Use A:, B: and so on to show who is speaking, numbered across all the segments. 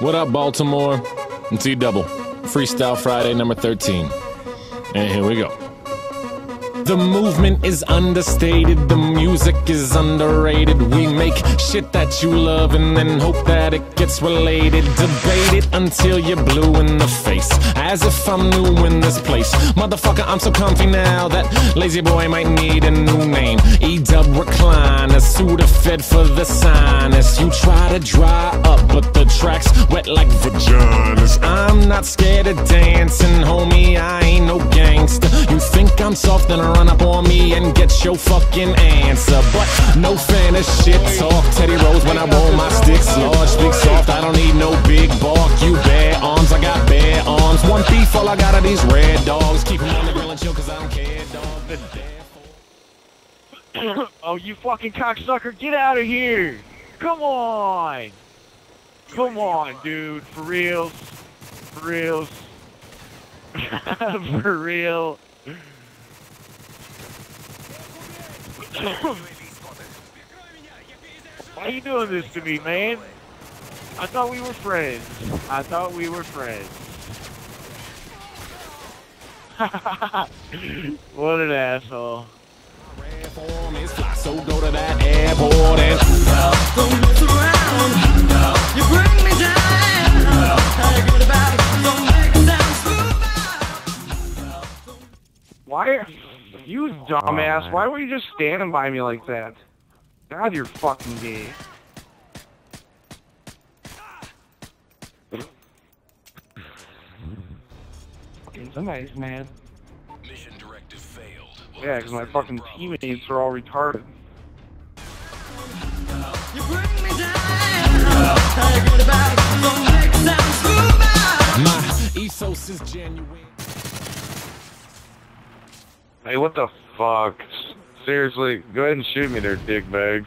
A: What up, Baltimore? It's E Double. Freestyle Friday number 13. And here we go. The movement is understated, the music is underrated. We make shit that you love and then hope that it gets related. Debate it until you're blue in the face, as if I'm new in this place. Motherfucker, I'm so comfy now that lazy boy might need a new name. E dub recline, a Sudafed for the sinus. You try to dry up, but the track's wet like vaginas. I'm not scared of dancing, homie. I ain't no gangster. You think I'm soft, then run up on me and get your fucking answer. But no fan of shit talk. Teddy Rose when I roll my sticks. Large, speak soft. I don't need no big bark. You bare arms, I got bare arms. One thief, all I got are these red dogs. Keep 'em on the grill and chill, cause I don't care, dog.
B: oh, you fucking cocksucker, get out of here! Come on! Come on, dude, for reals. For reals. for real. Why are you doing this to me, man? I thought we were friends. I thought we were friends. what an asshole.
A: Form is fly, so go to that airport and
C: Don't mess around. You bring me down. I get about don't make it sound smooth.
B: Why are you dumbass? Why were you just standing by me like that? God, you're fucking gay. Fucking somebody's mad.
D: Mission directive failed.
B: Yeah, because my fucking teammates are all retarded.
C: You bring me down. I get about don't make it sound smooth.
A: my ethos is genuine.
B: Hey, what the fuck? Seriously, go ahead and shoot me there, dickbag.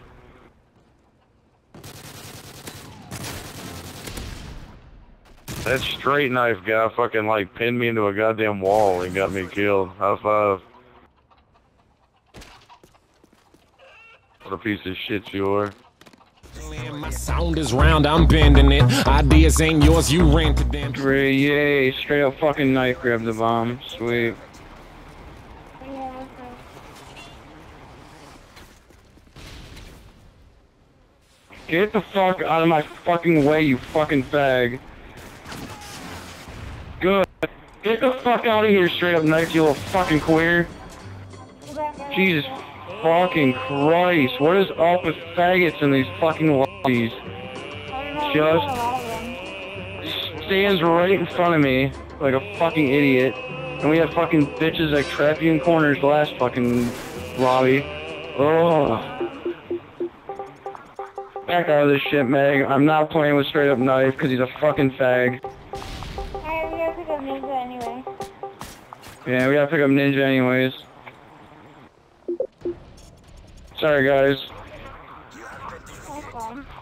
B: That straight knife guy fucking like pinned me into a goddamn wall and got me killed. High five. What a piece of shit you are.
A: My sound is round, I'm bending it. Ideas ain't yours, you rented them.
B: Yay, straight up fucking knife grab the bomb. Sweet. Get the fuck out of my fucking way, you fucking fag. Good. Get the fuck out of here, straight up knife, you little fucking queer. Jesus fucking Christ. What is up with faggots in these fucking lobbies? Just stands right in front of me like a fucking idiot. And we have fucking bitches that trap you in corners last fucking lobby. Ugh. Back out of this shit, Meg. I'm not playing with straight up knife because he's a fucking fag.
E: Alright, we gotta pick up Ninja anyway.
B: Yeah, we gotta pick up Ninja anyways. Sorry, guys.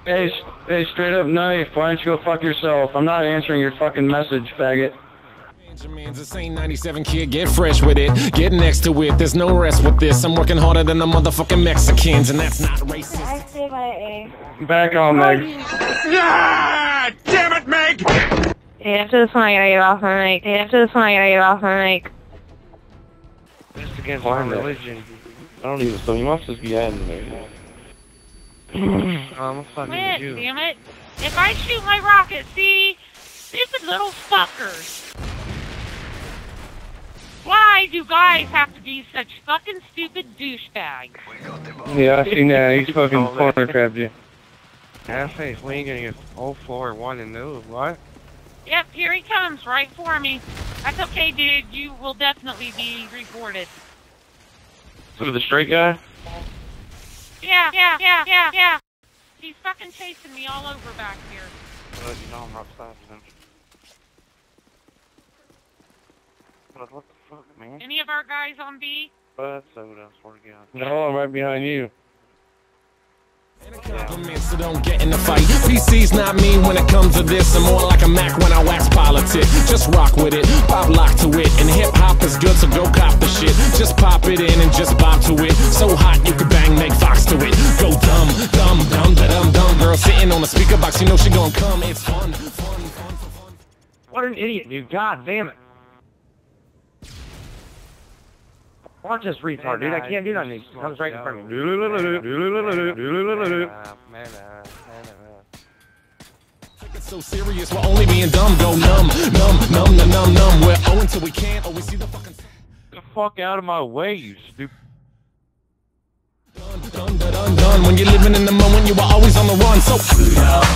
B: Hey, hey, straight up knife. Why don't you go fuck yourself? I'm not answering your fucking message, faggot.
A: Benjamins, this ain't 97 kid, get fresh with it. Get next to it, there's no rest with this. I'm working harder than the motherfucking Mexicans, and that's not racist.
E: I saved my A.
B: Back on, Meg.
E: Hey, after this one, I gotta get off my mic. Hey, after this one, I gotta get off my mic.
B: It's against my religion. I don't even, so you must just be adding me. I'm a fucking
F: Quit,
B: Jew.
F: damn it. If I shoot my rocket, see? Stupid little fuckers. Why do guys have to be such fucking stupid douchebags?
B: Yeah, I seen that. He's fucking corner trapped you. Half face, we ain't gonna get all four, one, and two. What?
F: Yep, here he comes, right for me. That's okay, dude. You will definitely be reported.
B: So the straight guy?
F: Yeah, yeah, yeah, yeah, yeah. He's fucking chasing me all over back here.
B: Uh, you know I'm not stopping him. What, what the fuck, man?
F: Any of our guys on B?
B: But soda, swear to God. No, I'm right behind you.
A: Compliments, so don't get in the fight. PC's not mean when it comes to this. I'm more like a Mac when I wax politic. Just rock with it, pop lock to it. And hip hop is good, so go cop the shit. Just pop it in and just bop to it. So hot you could bang, make Fox to it. Go dumb, dumb, dumb, da dum dum. Girl sitting on the speaker box, you know she gon' come. It's fun, fun, fun, fun, fun.
B: What an idiot, dude. God damn it. Watch this retard, dude. I can't do nothing. He comes right in front of me.
A: So serious, we're only being dumb. Go numb, numb, numb, numb, numb, numb. We're oh until we can't. Oh, we see the fucking.
G: The fuck out of my way, you stupid.
A: Done, done. When you're living in the moment, you are always on the run. So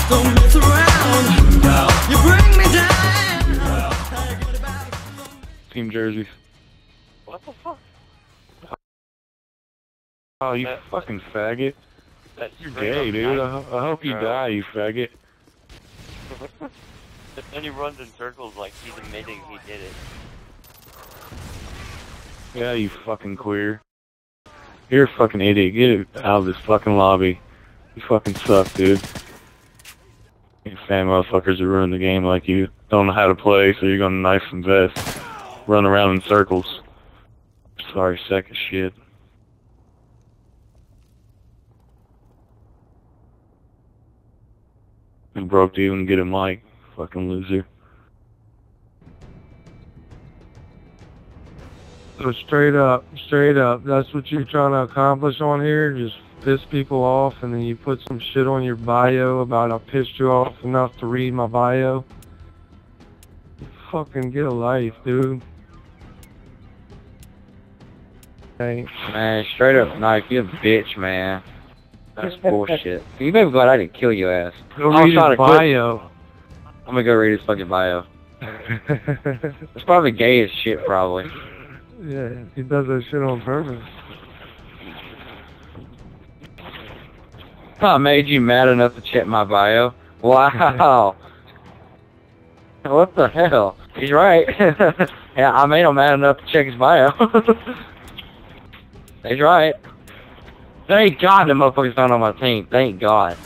C: Don't mess around. You bring me down.
G: Team jerseys.
B: What the fuck?
G: Oh, you fucking faggot. You're gay, dude. I, I hope you die, you faggot.
B: Then he runs in circles like he's admitting he did it.
G: Yeah, you fucking queer. You're a fucking idiot. Get out of this fucking lobby. You fucking suck, dude. You fan motherfuckers who ruin the game like you. Don't know how to play, so you're gonna knife and vest. Run around in circles. Sorry, sack of shit. You broke to even get a mic. Fucking loser.
H: So straight up, straight up, that's what you're trying to accomplish on here? Just piss people off and then you put some shit on your bio about I pissed you off enough to read my bio? Fucking get a life, dude. Hey,
B: Man, straight up knife, you a bitch, man. That's bullshit. You better be glad I didn't kill your ass.
H: go read his bio.
B: I'm gonna go read his fucking bio. It's probably gay as shit, probably.
H: yeah, he does that shit on purpose.
B: I made you mad enough to check my bio. Wow. what the hell? He's right. yeah, I made him mad enough to check his bio. He's right. Thank God the motherfucker's not on my team. Thank God.